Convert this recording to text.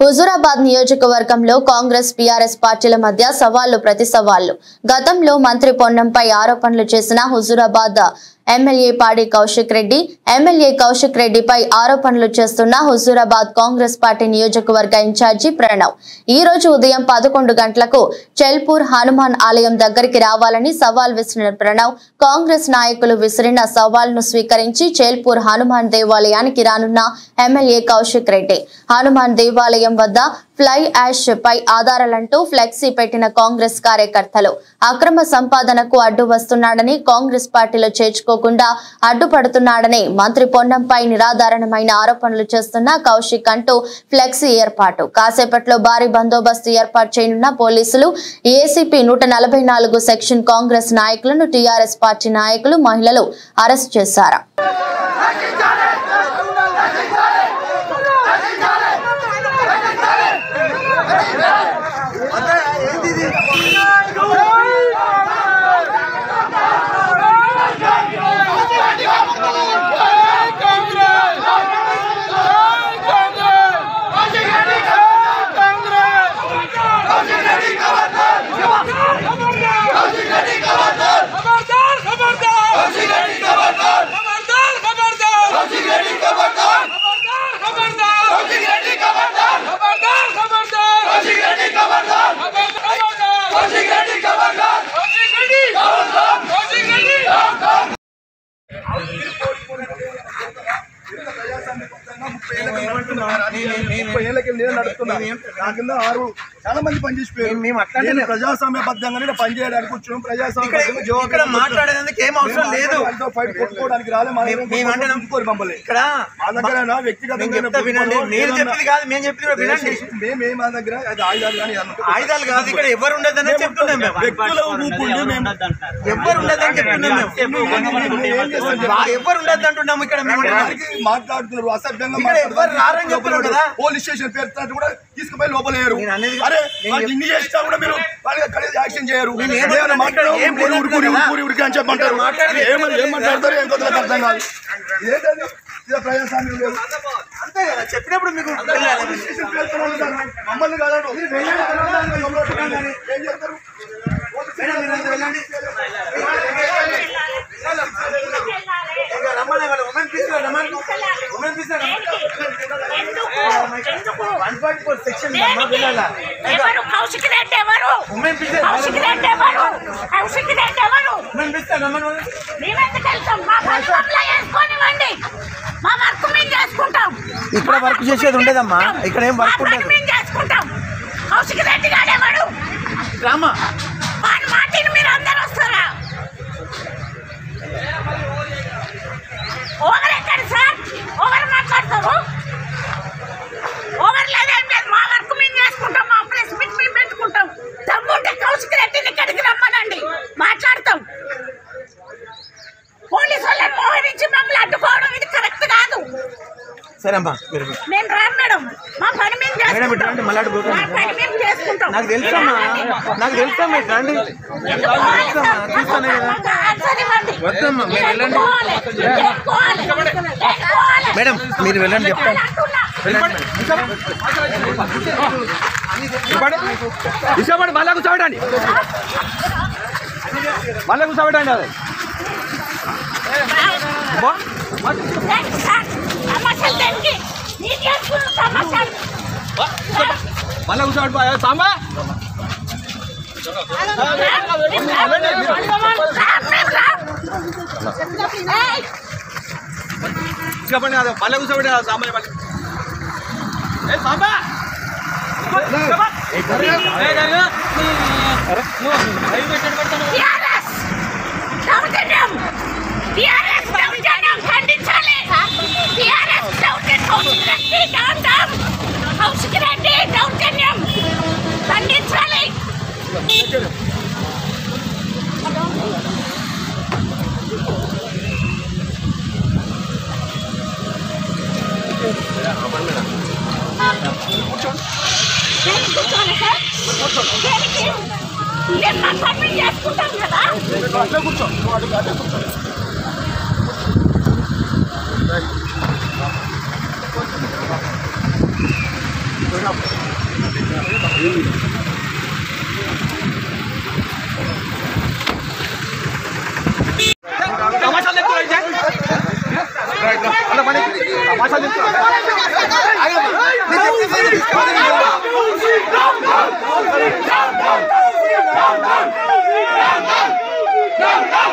హుజూరాబాద్ నియోజకవర్గంలో కాంగ్రెస్ పీఆర్ఎస్ పార్టీల మధ్య సవాళ్ళు ప్రతి సవాళ్ళు. గతంలో మంత్రి పొన్నంపై ఆరోపణలు చేసిన హుజూరాబాద్ ఎమ్మెల్యే పాడి కౌశిక్ రెడ్డి ఎమ్మెల్యే కౌశిక్ రెడ్డిపై ఆరోపణలు చేస్తున్న హుజూరాబాద్ కాంగ్రెస్ పార్టీ నియోజకవర్గ ఇన్ఛార్జి ప్రణవ్. ఈ రోజు ఉదయం పదకొండు గంటలకు చెల్పూర్ హనుమాన్ ఆలయం దగ్గరికి రావాలని సవాల్ విసిరిన ప్రణవ్ కాంగ్రెస్ నాయకులు విసిరిన సవాల్ను స్వీకరించి చెల్పూర్ హనుమాన్ దేవాలయానికి రానున్న ఎమ్మెల్యే కౌశిక్ రెడ్డి. హనుమాన్ దేవాలయం వద్ద ఫ్లై యాష్ పై ఆధారాలంటూ ఫ్లెక్సీ పెట్టిన కాంగ్రెస్ కార్యకర్తలు. అక్రమ సంపాదనకు అడ్డు వస్తున్నాడని కాంగ్రెస్ పార్టీలో చేర్చుకోకుండా అడ్డుపడుతున్నాడని మంత్రి పొన్నంపై నిరాధారణమైన ఆరోపణలు చేస్తున్న కౌశిక్ అంటూ ఫ్లెక్సీ ఏర్పాటు. కాసేపట్లో భారీ బందోబస్తు ఏర్పాటు చేయనున్న పోలీసులు ఏసీపీ నూట నలభై నాలుగు సెక్షన్ కాంగ్రెస్ నాయకులను టీఆర్ఎస్ పార్టీ నాయకులు మహిళలు అరెస్ట్ చేశారు. ముప్పై ఏళ్ళకి నేను నడుస్తున్నా నా కింద ఆరు చాలా మంది పనిచేసిపోయారు మేము అట్లానే నేను ప్రజాస్వామ్యబద్ధంగానే పనిచేయడానికి వచ్చాం ప్రజాస్వామ్య మాట్లాడేందుకు ఏం అవసరం లేదు. ఫైట్ కొట్టుకోవడానికి రాలే. మా దగ్గర మేము అంటే కొట్టుకోరు మమ్మల్ని. ఇక్కడ మా దగ్గర వ్యక్తిగతంగా వినండి. మీరు చెప్పింది కాదు మేము చెప్పింది కూడా వినండి. మేమే మా దగ్గర? అది ఆయుధాలు కానీ ఆయుధాలు కాదు ఇక్కడ ఎవరు ఉండదని చెప్తున్నాం మేము. వ్యక్తుల ఊపుండి మేము ఎవరు ఉండదని చెప్తున్నాం మేము. ఎవరు ఉండదు అంటున్నాము ఇక్కడ మేము మాట్లాడుతున్నారు అసభ్యంగా ఎవరు రారని చెప్తున్నారు కదా. పోలీస్ స్టేషన్ పేరు కూడా తీసుకుపోయి లోపలేరు అరే ఇన్ని చేసినా కూడా మీరు యాక్షన్ చేయరు. మాట్లాడారు అని చెప్పంటారు ఏం మాట్లాడతారు అర్థం కాదు ప్రజాస్వామ్యం చెప్పినప్పుడు మీకు మమ్మల్ని కాదు సెక్షన్. ఎవరు? కౌశిక్ రెడ్డి ఎవరు? కౌశిక్ రెడ్డి ఎవరు? కౌశిక్ రెడ్డి ఎవరు. మేమెందుకు వెళ్తాం? మా మా వర్క్ మేము చేసుకుంటాం. ఇక్కడ వర్క్ చేసేది ఉండదమ్మా. ఇక్కడ ఏం వర్క్ ఉండదు. మేము చేసుకుంటాం. కౌశిక్ రెడ్డి గారు ఎవరు రామా వాడి మాటిని మీరు అందరు వస్తారా ఓవర్ ఎక్కడ సార్ ఓవర్ మాట్లాడతారు ఓవర్ లేదేం లేదు మా వర్క్ మేము చేసుకుంటాం మా ప్రెస్ మీట్ మేము పెట్టుకుంటాం దమ్ముంటే కౌశిక్ రెడ్డిని ఇక్కడికి రమ్మనండి మాట్లాడతాం పోలీసు వాళ్ళని మోహరించి మమ్మల్ని అడ్డుకోవడం ఇది కరెక్ట్ కాదు సరే అమ్మా మీరు నేను రాను మేడం. మా పని మేము మేడం ఇటు చేసుకుంటాం. రండి, మళ్ళీ అటు పోకండి. మా పని మేము చేసుకుంటాం. నాకు తెలుసమ్మా నాకు తెలుసమ్మా ఇటు రండి. తెలుసమ్మా చూస్తానే కదా. ఆన్సర్ ఇవ్వండి. వద్దమ్మా మీరు వెళ్ళండి. మేడం మీరు వెళ్ళండి చెప్తాను. అంటున్నా. ఇష్టపడి మళ్ళా కూర్చోబెట్టండి. మళ్ళా కూర్చోబెట్టండి అది. సార్? मला उसा वाटपा थांबा। पण मला उसा वाटे थांबा ए थांबा। अरे। నువ్వు హైవే ఎక్కడ పడతాను నేను నన్ను చేసుకుంటాను కదా అట్లా కూర్చో అట్లా కూర్చో Down, down!